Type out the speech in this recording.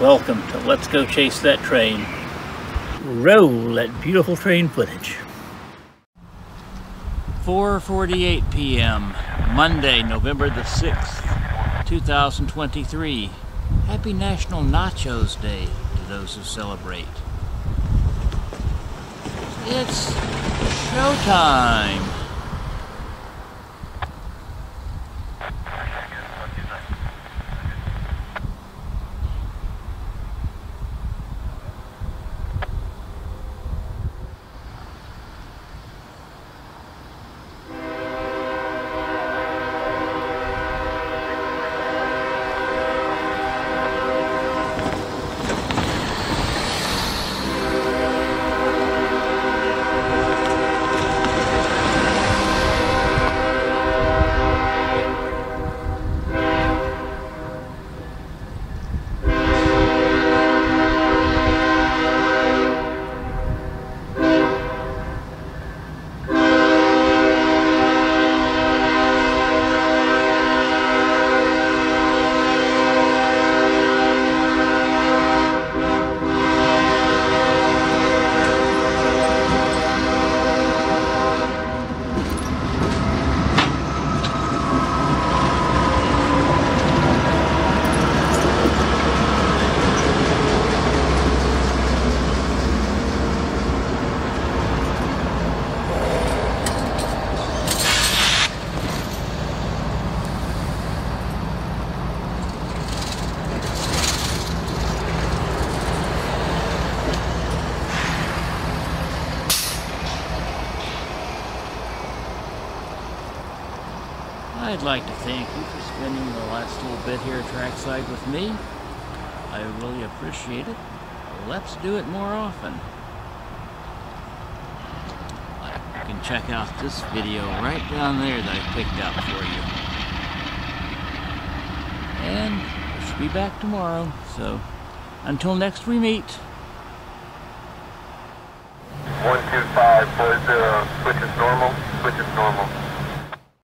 Welcome to Let's Go Chase That Train. Roll that beautiful train footage. 4.48 p.m. Monday, November the 6th, 2023. Happy National Nachos Day to those who celebrate. It's showtime! I'd like to thank you for spending the last little bit here at trackside with me. I really appreciate it. Let's do it more often. You can check out this video right down there that I picked out for you. And I should be back tomorrow, so until next we meet. 12540, switch is normal, switch is normal.